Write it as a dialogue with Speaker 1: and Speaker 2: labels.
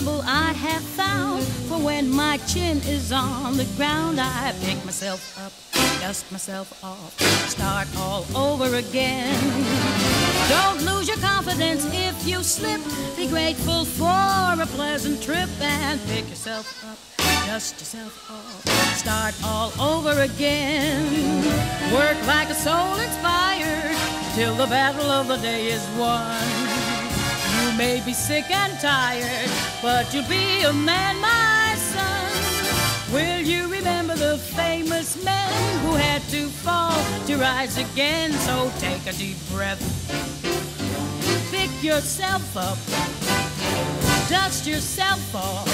Speaker 1: have found. For when my chin is on the ground, I pick myself up, dust myself off, start all over again. Don't lose your confidence if you slip. Be grateful for a pleasant trip and pick yourself up, dust yourself off, start all over again. Work like a soul inspired till the battle of the day is won. You may be sick and tired, but you'll be a man, my son. Will you remember the famous men who had to fall to rise again? So take a deep breath, pick yourself up, dust yourself off,